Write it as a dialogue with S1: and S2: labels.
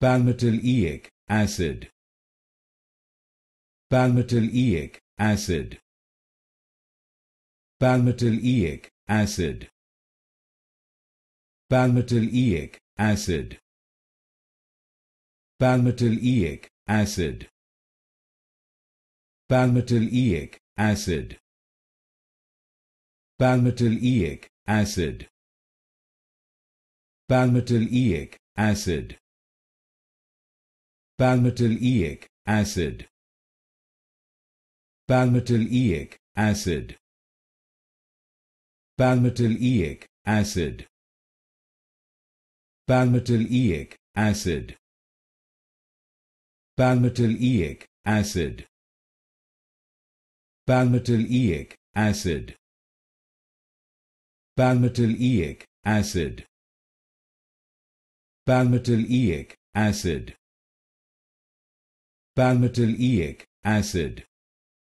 S1: palmitoleic acid. Palmitoleic acid. Palmitoleic acid. Palmitoleic acid. Palmitoleic acid. Palmitoleic acid. Palmitoleic acid. Palmitoleic acid palmitoleic acid. Palmitoleic acid. Palmitoleic acid. Palmitoleic acid. Palmitoleic acid. Palmitoleic acid. Palmitoleic acid. Palmitoleic acid palmitoleic acid.